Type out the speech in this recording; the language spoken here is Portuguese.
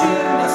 tira